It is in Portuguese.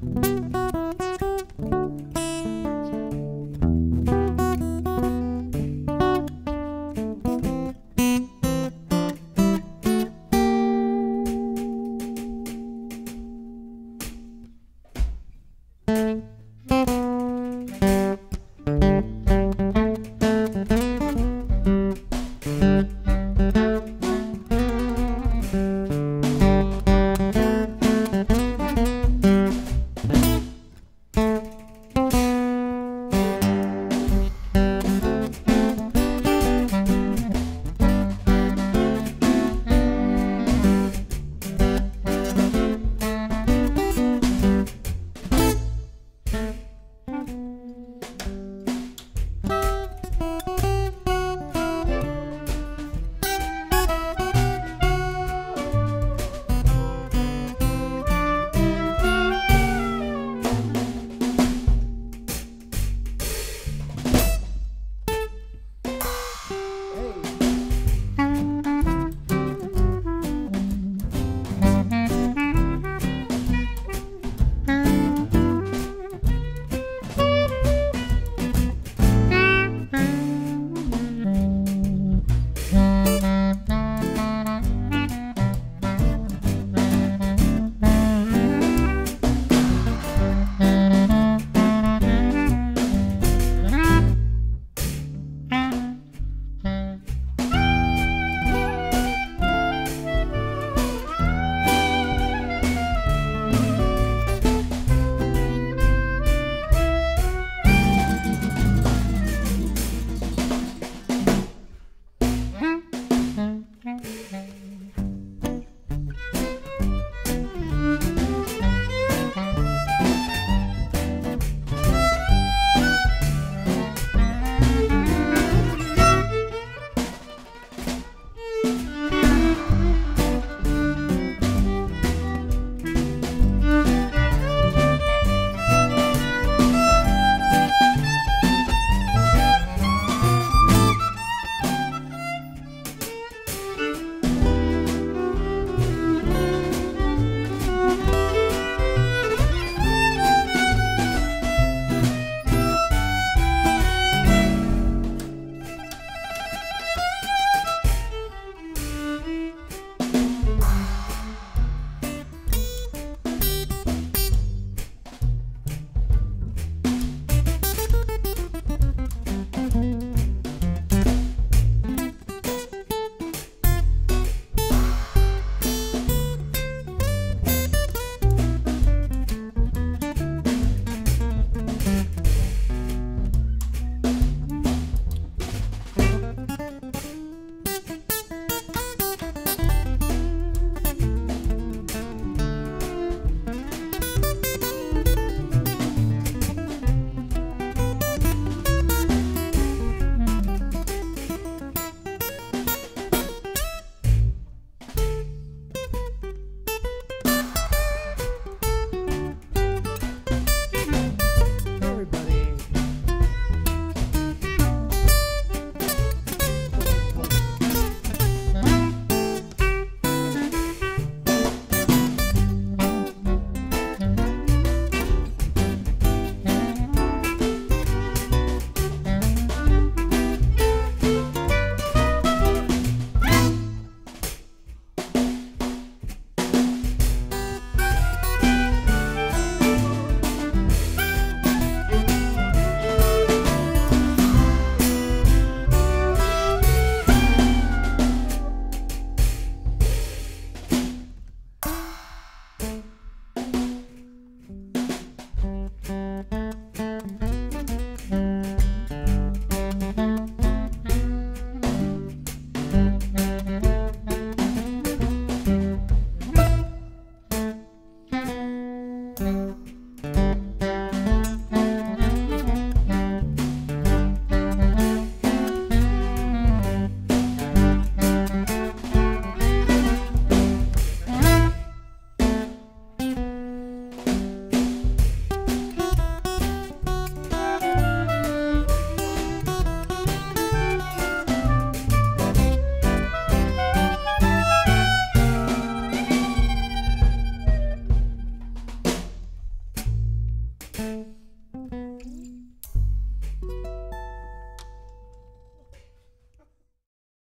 Música